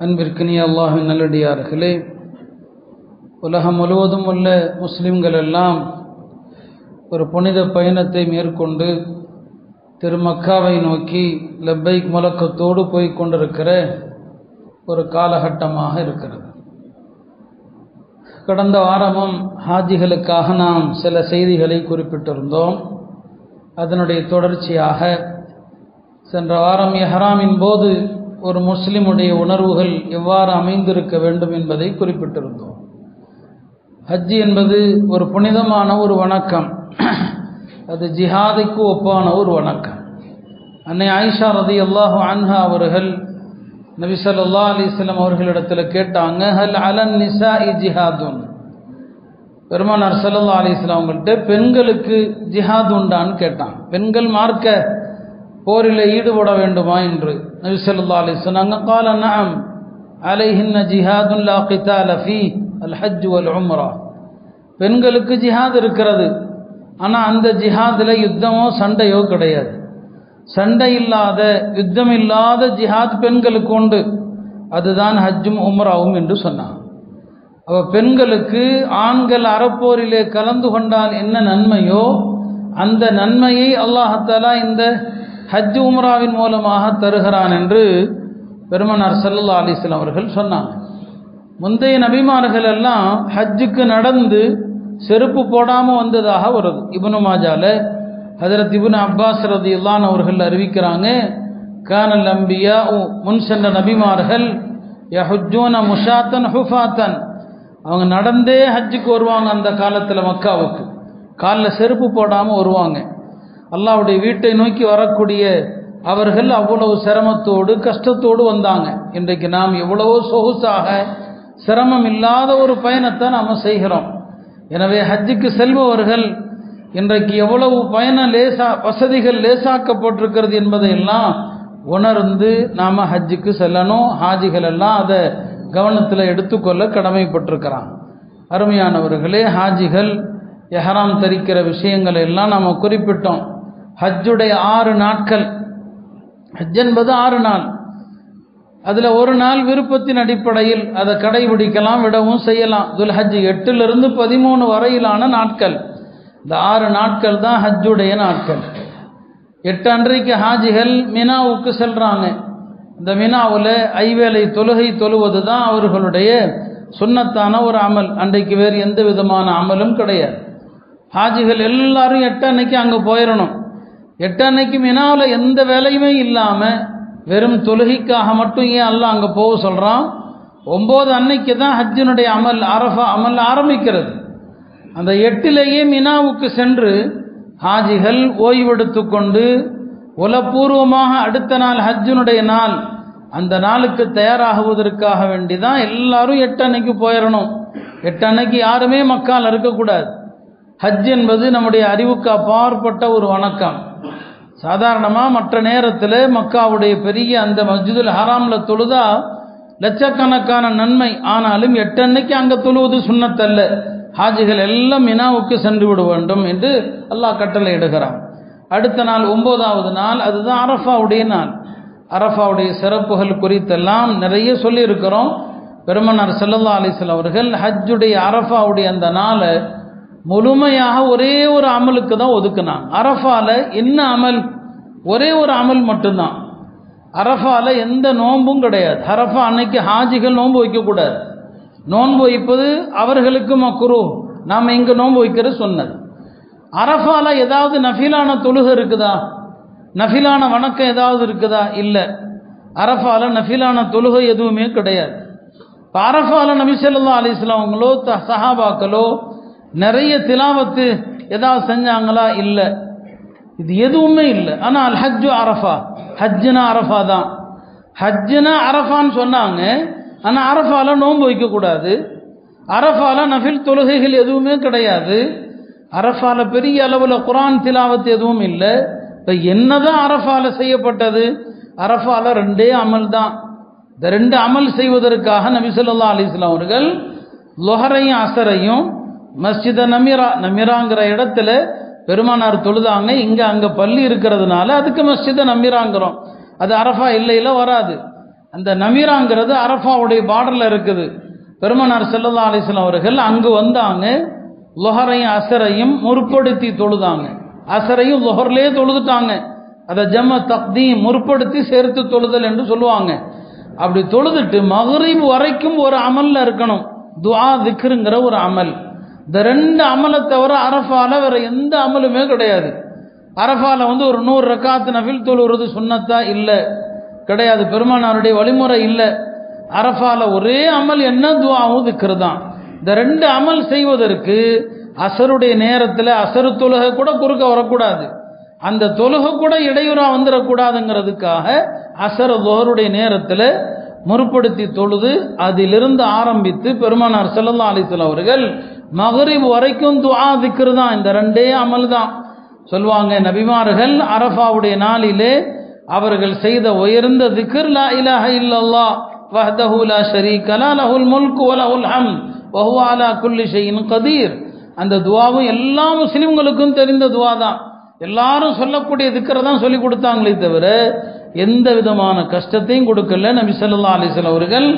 அன்பிற்கினிய அல்லாஹின் நல்லடியார்களே உலகம் முழுவதும் உள்ள முஸ்லிம்கள் எல்லாம் ஒரு புனித பயணத்தை மேற்கொண்டு திருமக்காவை நோக்கி லெப்பைக் முழக்கத்தோடு போய் கொண்டிருக்கிற ஒரு காலகட்டமாக இருக்கிறது. கடந்த வாரமும் ஹாஜிகளுக்காக நாம் சில செய்திகளை குறிப்பிட்டிருந்தோம். அதனுடைய தொடர்ச்சியாக சென்ற வாரம் எஹராமின் போது ஒரு முஸ்லிமுடைய உணர்வுகள் எவ்வாறு அமைந்திருக்க வேண்டும் என்பதை குறிப்பிட்டிருந்தோம். ஹஜ்ஜி என்பது ஒரு புனிதமான ஒரு வணக்கம். அது ஜிஹாதைக்கு ஒப்பான ஒரு வணக்கம். அன்னை ஆயிஷா ரதி அல்லாஹு அன்ஹா அவர்கள் நபி சல்லா அலிஸ்லாம் அவர்களிடத்தில் கேட்டாங்க ஹல் அலன் நிசா இ ஜிஹாதுன்? பெருமானார் சல்லா அலிஸ்லாம் அவங்கள்ட்ட பெண்களுக்கு ஜிஹாத் உண்டான்னு கேட்டான் பெண்கள் மார்க்க போரில் ஈடுபட வேண்டுமா என்று நபி சொல்லா அலி சொன்னாங்க. கால நாம் அலைஹின்ன ஜிஹாதுல்லா லா கிதால அல் ஹஜ் அல் உம்ரா பெண்களுக்கு ஜிஹாத் இருக்கிறது. ஆனால் அந்த ஜிஹாதில் யுத்தமோ சண்டையோ கிடையாது. சண்டை இல்லாத யுத்தம் இல்லாத ஜிஹாத் பெண்களுக்கு உண்டு. அதுதான் ஹஜ்ஜும் உம்ராவும் என்று சொன்னான் அவ பெண்களுக்கு ஆண்கள் அறப்போரிலே கலந்து கொண்டால் என்ன நன்மையோ அந்த நன்மையை அல்லாஹாலா இந்த ஹஜ் உம்ராவின் மூலமாக தருகிறான் என்று பெருமனார் சல்லா அலிஸ்லாம் அவர்கள் சொன்னாங்க. முந்தைய நபிமார்கள் எல்லாம் ஹஜ்ஜுக்கு நடந்து செருப்பு போடாமல் வந்ததாக வருது. இபுனு மாஜால ஹதரத் இபுன் அப்பாஸ் ரதி இல்லான் அவர்கள் அறிவிக்கிறாங்க கானல் அம்பியா முன் சென்ற நபிமார்கள் யஹுஜூன முஷாத்தன் ஹுஃபாத்தன். அவங்க நடந்தே ஹஜ்ஜுக்கு வருவாங்க அந்த காலத்தில் மக்காவுக்கு. காலில் செருப்பு போடாமல் வருவாங்க. அல்லாவுடைய வீட்டை நோக்கி வரக்கூடிய அவர்கள் அவ்வளவு சிரமத்தோடு கஷ்டத்தோடு வந்தாங்க. இன்றைக்கு நாம் எவ்வளவோ சொகுசாக சிரமம் இல்லாத ஒரு பயணத்தை நாம் செய்கிறோம். எனவே ஹஜ்ஜுக்கு செல்பவர்கள் இன்றைக்கு எவ்வளவு பயண லேசா வசதிகள் லேசாக்கப்பட்டிருக்கிறது என்பதையெல்லாம் உணர்ந்து நாம் ஹஜ்ஜுக்கு செல்லணும். ஹாஜிகள் எல்லாம் அதை கவனத்தில் எடுத்துக்கொள்ள கடமைப்பட்டிருக்கிறான் அருமையானவர்களே ஹாஜிகள் எஹராம் தரிக்கிற விஷயங்களை எல்லாம் நாம் குறிப்பிட்டோம். ஹஜ்ஜுடைய ஆறு நாட்கள். ஹஜ் என்பது ஆறு நாள். அதில் ஒரு நாள் விருப்பத்தின் அடிப்படையில் அதை கடைபிடிக்கலாம் விடவும் செய்யலாம். துல் ஹஜ் எட்டிலிருந்து பதிமூணு வரையிலான நாட்கள். இந்த ஆறு நாட்கள் தான் ஹஜ்ஜுடைய நாட்கள். எட்டு அன்றைக்கு ஹாஜிகள் மினாவுக்கு செல்கிறாங்க இந்த மினாவில் ஐவேளை தொழுகை தொழுவது தான் அவர்களுடைய சுண்ணத்தான ஒரு அமல். அன்றைக்கு வேறு எந்த விதமான அமலும் கிடையாது. ஹாஜிகள் எல்லாரும் எட்டு அன்னைக்கு அங்கே போயிடணும் எட்டன்னைக்கு மினாவில் எந்த வேலையுமே இல்லாமல் வெறும் தொழுகைக்காக மட்டும் ஏன் அல்ல அங்கே போக சொல்கிறான் ஒம்பது அன்னைக்கு தான் ஹஜ்ஜினுடைய அமல் அரஃபா அமல் ஆரம்பிக்கிறது. அந்த எட்டிலேயே மினாவுக்கு சென்று ஹாஜிகள் ஓய்வெடுத்து கொண்டு உலப்பூர்வமாக அடுத்த நாள் ஹஜ்ஜினுடைய நாள் அந்த நாளுக்கு தயாராகுவதற்காக வேண்டி தான் எல்லாரும் எட்டு அன்னைக்கு போயிடணும் எட்டு அன்னைக்கு யாருமே மக்கால் இருக்கக்கூடாது. ஹஜ் என்பது நம்முடைய அறிவுக்கு அப்பாற்பட்ட ஒரு வணக்கம். சாதாரணமாக மற்ற நேரத்தில் மக்காவுடைய பெரிய அந்த மஸ்ஜிதுல் ஹராமில் தொழுதா லட்சக்கணக்கான நன்மை. ஆனாலும் எட்டு அன்னைக்கு அங்கே தொழுவது சுண்ணத்தல்ல. ஹாஜிகள் எல்லாம் மினாவுக்கு சென்று விட வேண்டும் என்று அல்லாஹ் கட்டளை இடுகிறான். அடுத்த நாள் ஒன்பதாவது நாள் அதுதான் அரஃபாவுடைய நாள். அரஃபாவுடைய சிறப்புகள் குறித்தெல்லாம் நிறைய சொல்லியிருக்கிறோம். பெருமனார் செல்லல்லா அலிஸ்வல் அவர்கள் ஹஜ்ஜுடைய அரஃபாவுடைய அந்த நாளை முழுமையாக ஒரே ஒரு அமலுக்கு தான் ஒதுக்குனாங்க. அரஃபால என்ன அமல்? ஒரே ஒரு அமல் மட்டும்தான். அரஃபால எந்த நோன்பும் கிடையாது. அரஃபா அன்னைக்கு ஹாஜிகள் நோன்பு வைக்கக்கூடாது. நோன்பு வைப்பது அவர்களுக்கு மக்குரு நாம் இங்கே நோன்பு வைக்கிற சொன்னது. அரஃபால ஏதாவது நஃபிலான தொழுகை இருக்குதா? நஃபிலான வணக்கம் ஏதாவது இருக்குதா? இல்லை. அரஃபால நஃபிலான தொழுகை எதுவுமே கிடையாது. இப்போ அரஃபால நபிசல்லா அலிஸ்லாமங்களோ த சஹாபாக்களோ நிறைய திலாவத்து ஏதாவது செஞ்சாங்களா? இல்லை. இது எதுவுமே இல்லை. ஆனால் அல் ஹஜ்ஜு அரஃபா. ஹஜ்ஜுனா அரஃபா தான். ஹஜ்ஜுனா அரஃபான்னு சொன்னாங்க. ஆனால் அரஃபால நோன்பு வைக்கக்கூடாது. அரஃபால நஃபில் தொழுகைகள் எதுவுமே கிடையாது. அரஃபால பெரிய அளவில் குரான் திலாவத்து எதுவும் இல்லை. இப்போ என்னதான் அரஃபால செய்யப்பட்டது? அரஃபால ரெண்டே அமல் தான். இந்த ரெண்டு அமல் செய்வதற்காக நபி சொல்லா அலிஸ்லாம் அவர்கள் லொஹரையும் அசரையும் மஸ்ஜித நமிரா நமிராங்கிற இடத்துல பெருமானார் தொழுதாங்க இங்கே அங்கே பள்ளி இருக்கிறதுனால அதுக்கு மஸ்ஜித நமிராங்கிறோம். அது அரஃபா இல்லையில வராது. அந்த நமீராங்கிறது அரஃபாவுடைய பார்டரில் இருக்குது. பெருமனார் செல்லல்லா அலிஸ்லாம் அவர்கள் அங்கு வந்தாங்க. லொஹரையும் அசரையும் முற்படுத்தி தொழுதாங்க. அசரையும் லொஹர்லேயே தொழுதுட்டாங்க. அதை ஜம தக்தீம் முற்படுத்தி சேர்த்து தொழுதல் என்று சொல்லுவாங்க. அப்படி தொழுதுட்டு மகரீப் வரைக்கும் ஒரு அமல்ல இருக்கணும். துவா திக்ருங்கிற ஒரு அமல். இந்த ரெண்டு அமலை தவிர அரஃபால வேற எந்த அமலுமே கிடையாது. அரஃபால வந்து ஒரு நூறு ரக்காத்து நஃபில் தொழுகிறது சுண்ணத்தா இல்லை. கிடையாது. பெருமானாருடைய வழிமுறை இல்லை. அரஃபால ஒரே அமல் என்ன? துவாவும் திக்கிறது தான் இந்த ரெண்டு அமல் செய்வதற்கு அசருடைய நேரத்தில் அசரு தொழுகை கூட குறுக்க வரக்கூடாது. அந்த தொழுகை கூட இடையூறா வந்துடக்கூடாதுங்கிறதுக்காக அசர தோருடைய நேரத்தில் முற்படுத்தி தொழுது அதிலிருந்து ஆரம்பித்து பெருமானார் செல்லல்லா அலிசல் அவர்கள் மகரிப் வரைக்கும் துஆ திக்ரு தான். இந்த ரெண்டே அமல் தான். சொல்லுவாங்க நபிமார்கள் அரஃபாவுடைய நாளிலே அவர்கள் செய்த உயர்ந்த திக்ர் லா இலாஹ இல்லல்லா வஹ்தஹு லா ஷரீக லா லஹுல் முல்கு வ லஹுல் ஹம் வ ஹுவ அலா குல்லி ஷைஇன் கதீர் அந்த துவாவும் எல்லா முஸ்லிம்களுக்கும் தெரிந்த துவா தான். எல்லாரும் சொல்லக்கூடிய திக்கரை தான் சொல்லி கொடுத்தாங்களே தவிர எந்த விதமான கஷ்டத்தையும் கொடுக்கல நபி ஸல்லல்லாஹு அலைஹி அவர்கள்.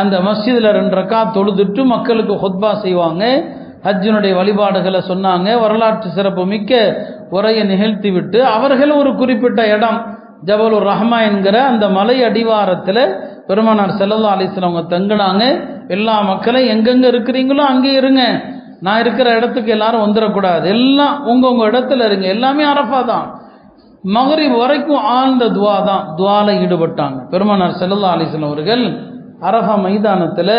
அந்த மஸ்ஜிதில் ரெண்டு ரக்கா தொழுதுட்டு மக்களுக்கு ஹொத்பா செய்வாங்க. ஹஜ்ஜினுடைய வழிபாடுகளை சொன்னாங்க. வரலாற்று சிறப்பு மிக்க உரையை நிகழ்த்தி விட்டு அவர்கள் ஒரு குறிப்பிட்ட இடம் ஜபலுர் ரஹ்மா என்கிற அந்த மலை அடிவாரத்தில் பெருமானார் செல்லல்லா அலிஸ்லாம் அவங்க தங்கினாங்க. எல்லா மக்களும் எங்கெங்க இருக்கிறீங்களோ அங்கே இருங்க. நான் இருக்கிற இடத்துக்கு எல்லாரும் வந்துடக்கூடாது. எல்லாம் உங்கவுங்க இடத்துல இருங்க. எல்லாமே அரஃபா தான். மகரிப் வரைக்கும் ஆழ்ந்த துவா தான். துவால ஈடுபட்டாங்க. பெருமானார் செல்லல்லா அலிஸ்லாம் அவர்கள் அரஃபா மைதானத்தில்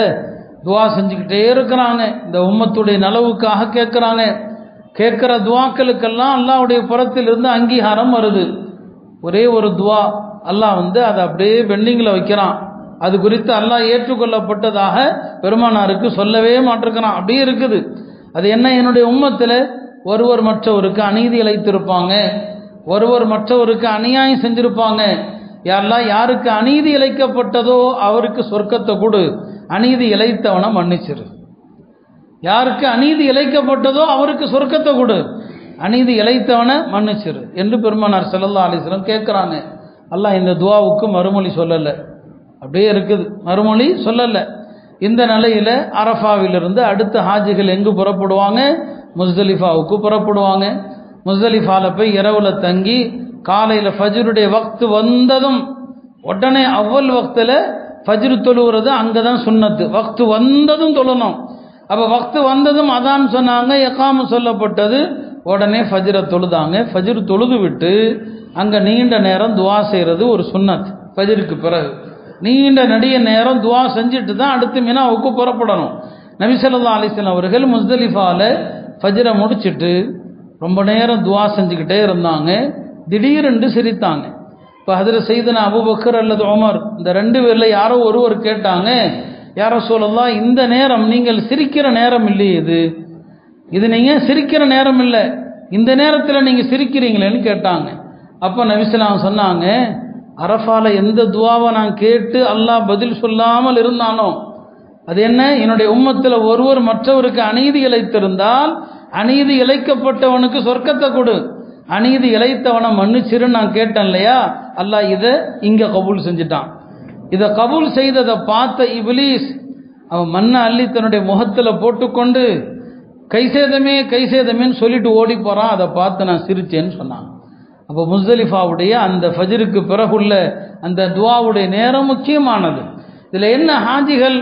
துவா செஞ்சுக்கிட்டே இருக்கிறாங்க இந்த உம்மத்துடைய நலவுக்காக கேட்குறாங்க கேட்குற துவாக்களுக்கெல்லாம் அல்லாவுடைய புறத்திலிருந்து அங்கீகாரம் வருது. ஒரே ஒரு துவா. அல்லாஹ் வந்து அதை அப்படியே பெண்டிங்கில் வைக்கிறான். அது குறித்து அல்லாஹ் ஏற்றுக்கொள்ளப்பட்டதாக பெருமானாருக்கு சொல்லவே மாட்டிருக்கிறான். அப்படியே இருக்குது. அது என்ன? என்னுடைய உம்மத்தில் ஒருவர் மற்றவருக்கு அநீதி இழைத்திருப்பாங்க. ஒருவர் மற்றவருக்கு அநியாயம் செஞ்சிருப்பாங்க. யாரெல்லாம் யாருக்கு அநீதி இழைக்கப்பட்டதோ அவருக்கு சொர்க்கத்தை கொடு. அநீதி இழைத்தவனை மன்னிச்சிரு. யாருக்கு அநீதி இழைக்கப்பட்டதோ அவருக்கு சொர்க்கத்தை கொடு. அநீதி இழைத்தவனை மன்னிச்சிரு என்று பெருமானார் செல்லல்லா அலிஸ்லம் கேட்குறாங்க. அல்லாஹ் இந்த துவாவுக்கு மறுமொழி சொல்லலை. அப்படியே இருக்குது. மறுமொழி சொல்லலை. இந்த நிலையில் அரஃபாவிலிருந்து அடுத்த ஹாஜிகள் எங்கு புறப்படுவாங்க? முஸ்தலிஃபாவுக்கு புறப்படுவாங்க. முஸ்தலிஃபாவில் போய் இரவில் தங்கி காலையில் ஃபஜ்ருடைய வக்து வந்ததும் உடனே அவ்வல் வக்தில் ஃபஜ்ரு தொழுவுறது அங்கே தான் சுண்ணத்து வக்து வந்ததும் தொழணும். அப்போ வக்து வந்ததும் அதான் சொன்னாங்க எக்காம சொல்லப்பட்டது. உடனே ஃபஜ்ரை தொழுதாங்க. ஃபஜ்ரு தொழுது விட்டு அங்கே நீண்ட நேரம் துவா செய்கிறது ஒரு சுன்னத் ஃபஜ்ருக்கு பிறகு. நீண்ட நடிக நேரம் துவா செஞ்சுட்டு தான் அடுத்து மினாவுக்கு புறப்படணும். நபிசல்லா அலிஸ்லாம் அவர்கள் முஸ்தலிஃபாவில் ஃபஜ்ரை முடிச்சிட்டு ரொம்ப நேரம் துவா செஞ்சுக்கிட்டே இருந்தாங்க. திடீரென்று சிரித்தாங்க. இப்போ அதில் செய்தன அபுபக்கர் அல்லது உமர் இந்த ரெண்டு பேரில் யாரோ ஒருவர் கேட்டாங்க யாரோ சொல்லலாம் இந்த நேரம் நீங்கள் சிரிக்கிற நேரம் இல்லையே இது. இது நீங்கள் சிரிக்கிற நேரம் இல்லை. இந்த நேரத்தில் நீங்கள் சிரிக்கிறீங்களேன்னு கேட்டாங்க. அப்போ நபிசலாம் சொன்னாங்க அரஃபால எந்த துவாவை நான் கேட்டு அல்லாஹ் பதில் சொல்லாமல் இருந்தானோ அது என்ன? என்னுடைய உம்மத்தில் ஒருவர் மற்றவருக்கு அநீதி இழைத்திருந்தால் அநீதி இழைக்கப்பட்டவனுக்கு சொர்க்கத்தை கொடு. அநீதி இழைத்தவனை மன்னிச்சிருன்னு நான் கேட்டேன் இல்லையா அல்லாஹ் இதை இங்கே கபூல் செஞ்சுட்டான். இதை கபூல் செய்ததை பார்த்த இபிலீஸ் அவன் மண்ணை அள்ளி தன்னுடைய முகத்தில் போட்டுக்கொண்டு கைசேதமே கைசேதமேன்னு சொல்லிட்டு ஓடி போகிறான் அதை பார்த்து நான் சிரிச்சேன்னு சொன்னான். அப்போ முஸ்தலிஃபாவுடைய அந்த ஃபஜருக்கு பிறகுள்ள அந்த துவாவுடைய நேரம் முக்கியமானது. இதில் என்ன ஹாஜிகள்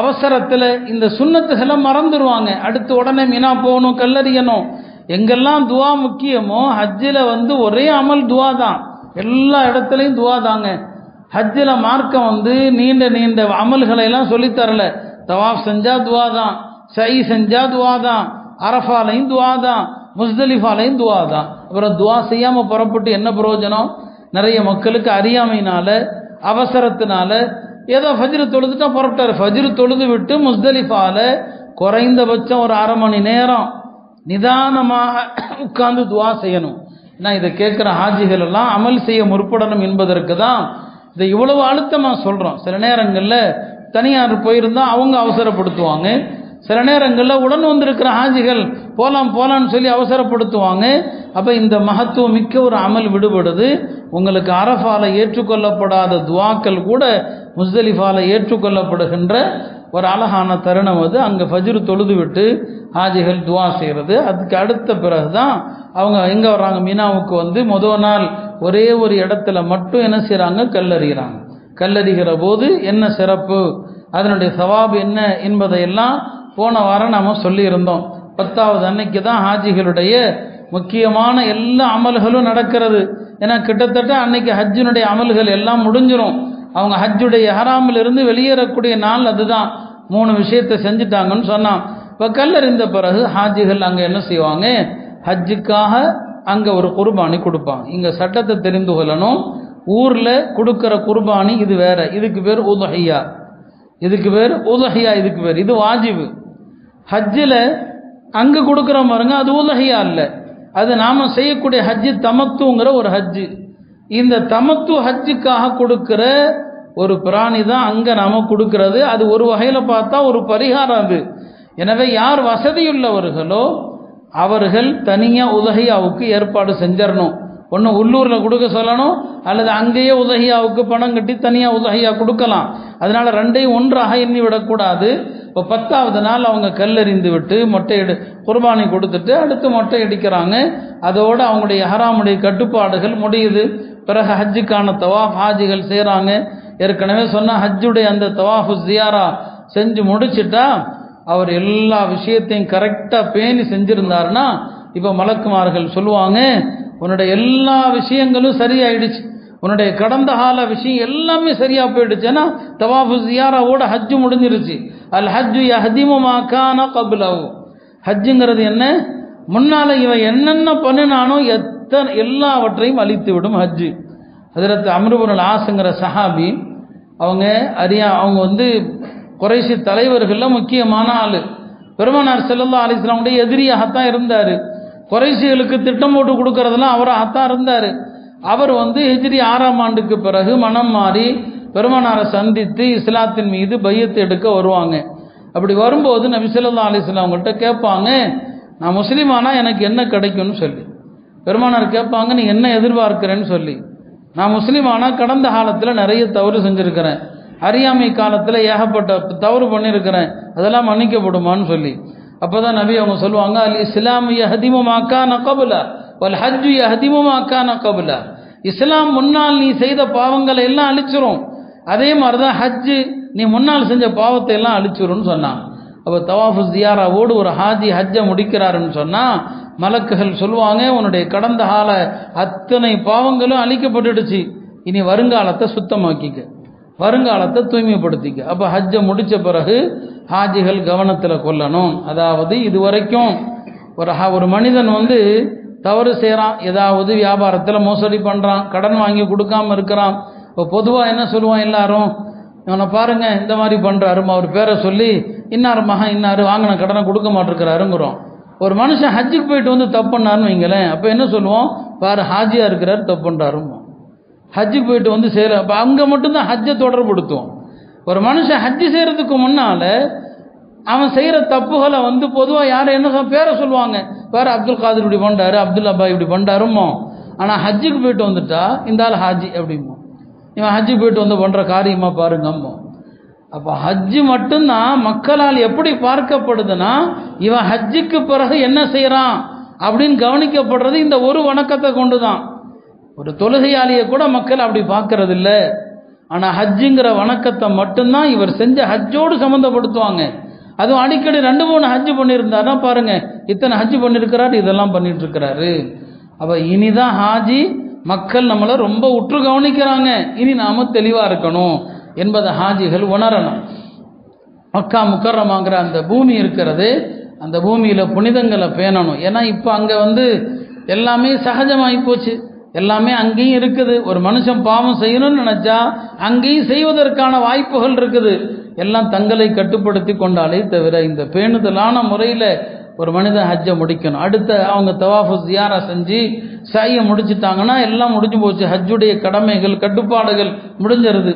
அவசரத்தில் இந்த சுண்ணத்துகளை மறந்துடுவாங்க அடுத்து உடனே மீனா போகணும் கல்லறியணும். எங்கெல்லாம் துவா முக்கியமோ ஹஜ்ஜில் வந்து ஒரே அமல் துவா தான் எல்லா இடத்துலையும் துவா தாங்க ஹஜ்ஜில் மார்க்கம் வந்து நீண்ட நீண்ட அமல்களை எல்லாம் சொல்லித்தரல தவாஃப் செஞ்சா துவா தான் சை செஞ்சா துவா தான் அரஃபாலையும் துவா தான் முஸ்தலிஃபாலையும் துவா தான் அப்புறம் துவா செய்யாமல் புறப்பட்டு என்ன பிரயோஜனம்? நிறைய மக்களுக்கு அறியாமையினால அவசரத்தினால ஏதோ ஃபஜ்ரு தொழுதுட்டா புறப்பட்டார். ஃபஜ்ரு தொழுது விட்டு முஸ்தலிஃபால குறைந்தபட்சம் ஒரு அரை மணி நேரம் நிதானமாக உட்கார்ந்து துவா செய்யணும். நான் இதை கேட்குற ஹாஜிகள் எல்லாம் அமல் செய்ய முற்படணும் என்பதற்கு தான் இதை இவ்வளவு அழுத்தமாக சொல்கிறோம் சில நேரங்களில் தனியார் போயிருந்தால் அவங்க அவசரப்படுத்துவாங்க. சில நேரங்களில் உடன் வந்திருக்கிற ஹாஜிகள் போகலாம் போகலான்னு சொல்லி அவசரப்படுத்துவாங்க. அப்போ இந்த மகத்துவம் மிக்க ஒரு அமல் விடுபடுது. உங்களுக்கு அரஃபால ஏற்றுக்கொள்ளப்படாத துவாக்கள் கூட முஸ்தலிஃபால ஏற்றுக்கொள்ளப்படுகின்ற ஒரு அழகான தருணம் அது. அங்கே ஃபஜ்ரு தொழுது விட்டு ஹாஜிகள் துவா செய்கிறது அதுக்கு அடுத்த பிறகு தான் அவங்க எங்கே வர்றாங்க? மீனாவுக்கு வந்து முதல் நாள் ஒரே ஒரு இடத்துல மட்டும் என்ன செய்கிறாங்க கல்லறிகிறாங்க. கல்லறிகிற போது என்ன சிறப்பு? அதனுடைய சவாபு என்ன என்பதையெல்லாம் போன வாரம் நாம் சொல்லியிருந்தோம். பத்தாவது அன்னைக்கு தான் ஹாஜிகளுடைய முக்கியமான எல்லா அமல்களும் நடக்கிறது. ஏன்னா கிட்டத்தட்ட அன்னைக்கு ஹஜ்ஜினுடைய அமல்கள் எல்லாம் முடிஞ்சிடும் அவங்க ஹஜ்ஜுடைய ஹராமில் இருந்து வெளியேறக்கூடிய நாள் அதுதான். மூணு விஷயத்தை செஞ்சுட்டாங்கன்னு சொன்னான். இப்போ கல்லறிந்த பிறகு ஹாஜிகள் அங்கே என்ன செய்வாங்க? ஹஜ்ஜுக்காக அங்கே ஒரு குர்பானி கொடுப்பாங்க. இங்கே சட்டத்தை தெரிந்து கொள்ளணும். ஊரில் கொடுக்குற குர்பானி இது வேற. இதுக்கு பேர் உதஹையா. இதுக்கு பேர் உதஹையா இதுக்கு பேர். இது வாஜிபு. ஹஜ்ஜில் அங்கே கொடுக்குற பாருங்க அது உதஹையா இல்லை அது நாம் செய்யக்கூடிய ஹஜ்ஜு தமத்துங்கிற ஒரு ஹஜ்ஜு. இந்த தமத்து ஹஜ்ஜுக்காக கொடுக்குற ஒரு பிராணி தான் அங்கே நாம் கொடுக்கறது. அது ஒரு வகையில் பார்த்தா ஒரு பரிகாரம் அது. எனவே யார் வசதியுள்ளவர்களோ அவர்கள் தனியாக உதகையாவுக்கு ஏற்பாடு செஞ்சிடணும். ஒன்று உள்ளூரில் கொடுக்க சொல்லணும் அல்லது அங்கேயே உதகையாவுக்கு பணம் கட்டி தனியாக உதகையா கொடுக்கலாம். அதனால் ரெண்டையும் ஒன்றாக எண்ணி விடக்கூடாது. இப்போ பத்தாவது நாள் அவங்க கல்லெறிந்து விட்டு மொட்டை எடு குர்பானி கொடுத்துட்டு அடுத்து மொட்டை அடிக்கிறாங்க. அதோடு அவங்களுடைய ஹராமுடைய கட்டுப்பாடுகள் முடியுது. பிறகு ஹஜ்ஜுக்கான தவாஃப் ஹாஜிகள் செய்கிறாங்க ஏற்கனவே சொன்ன ஹஜ்ஜுடைய அந்த தவாஃபு ஜியாரா செஞ்சு முடிச்சுட்டா அவர் எல்லா விஷயத்தையும் கரெக்டாக பேணி செஞ்சிருந்தாருன்னா இப்போ மலக்குமார்கள் சொல்லுவாங்க உன்னுடைய எல்லா விஷயங்களும் சரியாயிடுச்சு. உன்னுடைய கடந்த கால விஷயம் எல்லாமே சரியாக போயிடுச்சு. ஏன்னா தவாஃபு ஜியாராவோட ஹஜ்ஜு முடிஞ்சிருச்சு. அல் ஹஜ்ஜு யஹதிமுமா கான ஹஜ்ஜுங்கிறது என்ன? முன்னால் இவன் என்னென்ன பண்ணினானோ எத்தனை எல்லாவற்றையும் அழித்து விடும் ஹஜ்ஜு. அதிரத்து அம்ருபுரல் ஆசுங்கிற சஹாபி அவங்க அறியா அவங்க வந்து குறைசி தலைவர்களில் முக்கியமான ஆள். பெருமனார் செல்லல்லா அலிஸ்லாமுடைய எதிரியாகத்தான் இருந்தார். குறைசிகளுக்கு திட்டம் போட்டு கொடுக்கறதெல்லாம் அவராகத்தான் இருந்தார். அவர் வந்து ஹிஜ்ரி ஆறாம் ஆண்டுக்கு பிறகு மனம் மாறி பெருமனாரை சந்தித்து இஸ்லாத்தின் மீது பையத்து எடுக்க வருவாங்க. அப்படி வரும்போது நபி ஸல்லல்லாஹு அலைஹி அவங்கள்ட்ட கேட்பாங்க நான் முஸ்லீமானா? எனக்கு என்ன கிடைக்கும்னு சொல்லி. பெருமானார் கேட்பாங்க நீ என்ன எதிர்பார்க்கிறேன்னு சொல்லி. நான் முஸ்லீம் ஆனால் கடந்த காலத்தில் நிறைய தவறு செஞ்சுருக்கிறேன். அறியாமை காலத்தில் ஏகப்பட்ட தவறு பண்ணியிருக்கிறேன் அதெல்லாம் மன்னிக்கப்படுமான்னு சொல்லி. அப்போ தான் நபி அவங்க சொல்லுவாங்க அல் இஸ்லாம் யஹதிமுமாக்கான கபுலா வல் ஹஜ்ஜு யஹதிமுமாக்கான கபுலா. இஸ்லாம் முன்னால் நீ செய்த பாவங்களை எல்லாம் அழிச்சிரும். அதே மாதிரி தான் ஹஜ்ஜு நீ முன்னால் செஞ்ச பாவத்தை எல்லாம் அழிச்சிரும்னு சொன்னான். அப்போ தவாஃபு ஜியாராவோடு ஒரு ஹாஜி ஹஜ்ஜை முடிக்கிறாருன்னு சொன்னால் மலக்குகள் சொல்லுவாங்க உன்னுடைய கடந்த கால அத்தனை பாவங்களும் அழிக்கப்பட்டுடுச்சு. இனி வருங்காலத்தை சுத்தமாக்கிக்க வருங்காலத்தை தூய்மைப்படுத்திக்க. அப்போ ஹஜ்ஜை முடித்த பிறகு ஹாஜிகள் கவனத்தில் கொள்ளணும். அதாவது இது வரைக்கும் ஒரு ஹ- ஒரு மனிதன் வந்து தவறு செய்கிறான் ஏதாவது வியாபாரத்தில் மோசடி பண்ணுறான் கடன் வாங்கி கொடுக்காம இருக்கிறான். இப்போ பொதுவாக என்ன சொல்லுவான் எல்லாரும்? இவனை பாருங்க இந்த மாதிரி பண்ணுறாரு அவர் பேரை சொல்லி இன்னார் மகன் இன்னார் வாங்கின கடனை கொடுக்க மாட்டிருக்கிறாருங்கிறோம். ஒரு மனுஷன் ஹஜ்ஜுக்கு போயிட்டு வந்து தப்பு பண்ணார்னு வைங்களேன் அப்போ என்ன சொல்லுவோம்? பாரு ஹாஜியாக இருக்கிறார் தப்பு பண்ணுறாருமோ ஹஜ்ஜுக்கு போயிட்டு வந்து செய்கிற அப்போ அங்கே மட்டும்தான் ஹஜ்ஜை தொடர்படுத்துவோம் ஒரு மனுஷன் ஹஜ்ஜு செய்கிறதுக்கு முன்னால் அவன் செய்கிற தப்புகளை வந்து பொதுவாக யார் என்ன பேரை சொல்லுவாங்க. வேறு அப்துல் காதர் இப்படி பண்ணுறாரு அப்துல் அப்பா இப்படி பண்ணாருமோ ஆனால் ஹஜ்ஜுக்கு போயிட்டு வந்துட்டா இந்த ஆள் ஹாஜி அப்படிமோ இவன் ஹஜ்ஜுக்கு போயிட்டு வந்து பண்ணுற காரியமாக பாருங்கம்மோ. அப்போ ஹஜ்ஜு மட்டும்தான் மக்களால் எப்படி பார்க்கப்படுதுன்னா இவன் ஹஜ்ஜுக்கு பிறகு என்ன செய்கிறான் அப்படின்னு கவனிக்கப்படுறது இந்த ஒரு வணக்கத்தை கொண்டு தான் ஒரு தொழுகையாளியை கூட மக்கள் அப்படி பார்க்கறது இல்லை ஆனால் ஹஜ்ஜுங்கிற வணக்கத்தை மட்டும்தான் இவர் செஞ்ச ஹஜ்ஜோடு சம்மந்தப்படுத்துவாங்க அதுவும் அடிக்கடி ரெண்டு மூணு ஹஜ்ஜு பண்ணியிருந்தாருன்னா பாருங்க இத்தனை ஹஜ்ஜு பண்ணியிருக்கிறாரு இதெல்லாம் பண்ணிட்டு இருக்கிறாரு அப்போ இனிதான் ஹாஜி மக்கள் நம்மளை ரொம்ப உற்று கவனிக்கிறாங்க. இனி நாம தெளிவாக இருக்கணும். என்பதை ஹாஜிகள் உணரணும். மக்கா முக்கரமாங்கிற அந்த பூமி இருக்கிறது அந்த பூமியில் புனிதங்களை பேணணும். ஏன்னா இப்போ அங்கே வந்து எல்லாமே சகஜமாகி போச்சு. எல்லாமே அங்கேயும் இருக்குது. ஒரு மனுஷன் பாவம் செய்யணும்னு நினச்சா அங்கேயும் செய்வதற்கான வாய்ப்புகள் இருக்குது. எல்லாம் தங்களை கட்டுப்படுத்தி கொண்டாலே தவிர இந்த பேணுதலான முறையில் ஒரு மனிதன் ஹஜ்ஜை முடிக்கணும். அடுத்த அவங்க தவாஃபு ஜியாரா செஞ்சு சாயை முடிச்சிட்டாங்கன்னா எல்லாம் முடிஞ்சு போச்சு. ஹஜ்ஜுடைய கடமைகள் கட்டுப்பாடுகள் முடிஞ்சிருது.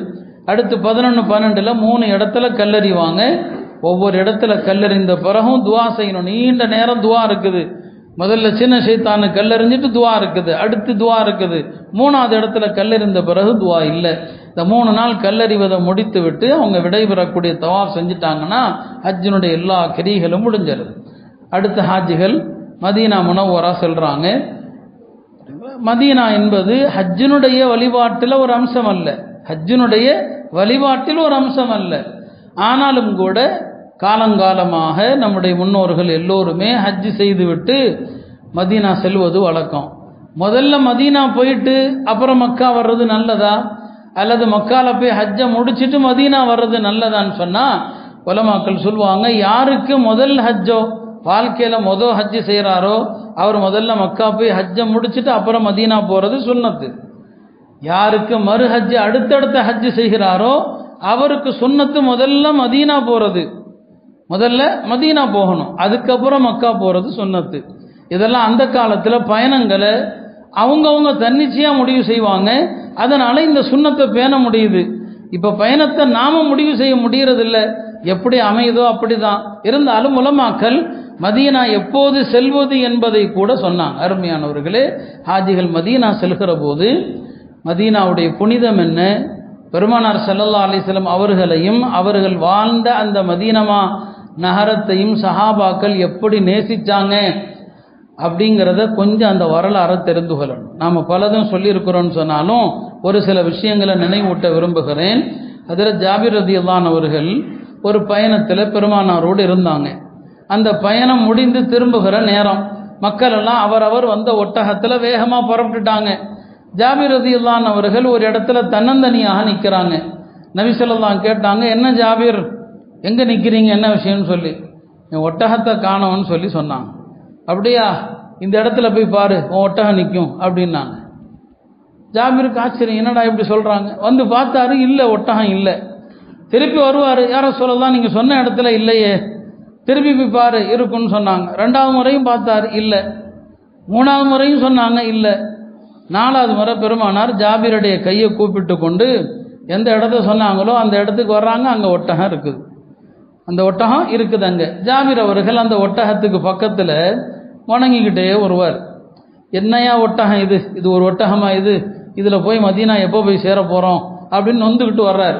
அடுத்து பதினொன்று பன்னெண்டில் மூணு இடத்துல கல்லறிவாங்க ஒவ்வொரு இடத்துல கல்லறிந்த பிறகும் துவா செய்யணும். நீண்ட நேரம் துவா இருக்குது. முதல்ல சின்ன சைத்தானு கல்லறிஞ்சிட்டு துவா இருக்குது. அடுத்து துவா இருக்குது. மூணாவது இடத்துல கல்லறிந்த பிறகு துவா இல்லை. இந்த மூணு நாள் கல்லறிவதை முடித்து விட்டு அவங்க விடைபெறக்கூடிய தவாப் செஞ்சுட்டாங்கன்னா ஹஜ்ஜினுடைய எல்லா கிரிகளும் முடிஞ்சிருது. அடுத்த ஹாஜிகள் மதீனா முனவரா செல்றாங்க. மதீனா என்பது ஹஜ்ஜினுடைய வழிபாட்டில் ஒரு அம்சம் அல்ல. ஹஜ்ஜினுடைய வழிபாட்டில் ஒரு அம்சம் அல்ல. ஆனாலும் கூட காலங்காலமாக நம்முடைய முன்னோர்கள் எல்லோருமே ஹஜ்ஜு செய்துவிட்டு மதீனா செல்வது வழக்கம். முதல்ல மதீனா போயிட்டு அப்புறம் மக்கா வர்றது நல்லதா? அல்லது மக்கால போய் ஹஜ்ஜை முடிச்சிட்டு மதீனா வர்றது நல்லதான்னு சொன்னால் உலமாக்கள் சொல்லுவாங்க யாருக்கு முதல் ஹஜ்ஜோ வாழ்க்கையில் மொதல் ஹஜ்ஜு செய்கிறாரோ அவர் முதல்ல மக்கா போய் ஹஜ்ஜை முடிச்சுட்டு அப்புறம் மதீனா போகிறது சுண்ணத்து யாருக்கு மறு ஹஜ்ஜு அடுத்தடுத்த ஹஜ்ஜு செய்கிறாரோ அவருக்கு சுண்ணத்து முதல்ல மதீனா போகிறது முதல்ல மதீனா போகணும். அதுக்கப்புறம் மக்கா போகிறது சுண்ணத்து இதெல்லாம் அந்த காலத்தில் பயணங்களை அவங்கவுங்க தன்னிச்சையாக முடிவு செய்வாங்க. அதனால் இந்த சுண்ணத்தை பேண முடியுது. இப்போ பயணத்தை நாம முடிவு செய்ய முடியறதில்ல. எப்படி அமையுதோ அப்படி தான் இருந்தாலும் உலமாக்கல் மதீனா எப்போது செல்வது என்பதை கூட சொன்னாங்க. அருமையானவர்களே ஹாஜிகள் மதீனா செல்கிற போது மதீனாவுடைய புனிதம் என்ன? பெருமானார் சல்லல்லா அலிஸ்லம் அவர்களையும் அவர்கள் வாழ்ந்த அந்த மதீனமா நகரத்தையும் சஹாபாக்கள் எப்படி நேசிச்சாங்க அப்படிங்கிறத கொஞ்சம் அந்த வரலாறை தெரிந்து கொள்ளணும். நாம் பலதும் சொல்லியிருக்கிறோன்னு சொன்னாலும் ஒரு சில விஷயங்களை நினைவூட்ட விரும்புகிறேன். அதில் ஜாபிர் ரதியல்லான் அவர்கள் ஒரு பயணத்தில் பெருமானாரோடு இருந்தாங்க. அந்த பயணம் முடிந்து திரும்புகிற நேரம். மக்கள் எல்லாம் அவரவர் வந்த ஒட்டகத்தில் வேகமாக புறப்பட்டுட்டாங்க. ஜாபிர் ரதியுல்லான் அவர்கள் ஒரு இடத்துல தன்னந்தனியாக நிற்கிறாங்க நபிசல்லாம் கேட்டாங்க என்ன ஜாபீர்? எங்கே நிற்கிறீங்க என்ன விஷயம்னு சொல்லி. என் ஒட்டகத்தை காணோன்னு சொல்லி சொன்னாங்க. அப்படியா? இந்த இடத்துல போய் பாரு உன் ஒட்டகம் நிற்கும் அப்படின்னாங்க. ஜாபிருக்கு ஆச்சரியம் என்னடா இப்படி சொல்கிறாங்க வந்து பார்த்தாரு இல்லை ஒட்டகம் இல்லை. திருப்பி வருவார் யாரோ சொல்லலாம் நீங்கள் சொன்ன இடத்துல இல்லையே. திருப்பி போய் பாரு இருக்குன்னு சொன்னாங்க. ரெண்டாவது முறையும் பார்த்தாரு இல்லை. மூணாவது முறையும் சொன்னாங்க இல்லை. நாலாவது முறை பெருமானார் ஜாபிரடைய கையை கூப்பிட்டு கொண்டு எந்த இடத்த சொன்னாங்களோ அந்த இடத்துக்கு வர்றாங்க அங்கே ஒட்டகம் இருக்குது. அந்த ஒட்டகம் இருக்குது அங்கே. ஜாபிர் அவர்கள் அந்த ஒட்டகத்துக்கு பக்கத்தில் வணங்கிக்கிட்டே வருவார். என்னையா ஒட்டகம் இது? இது ஒரு ஒட்டகமா இது? இதில் போய் மதியனா எப்போ போய் சேர போகிறோம் அப்படின்னு நொந்துக்கிட்டு வர்றார்.